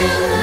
you.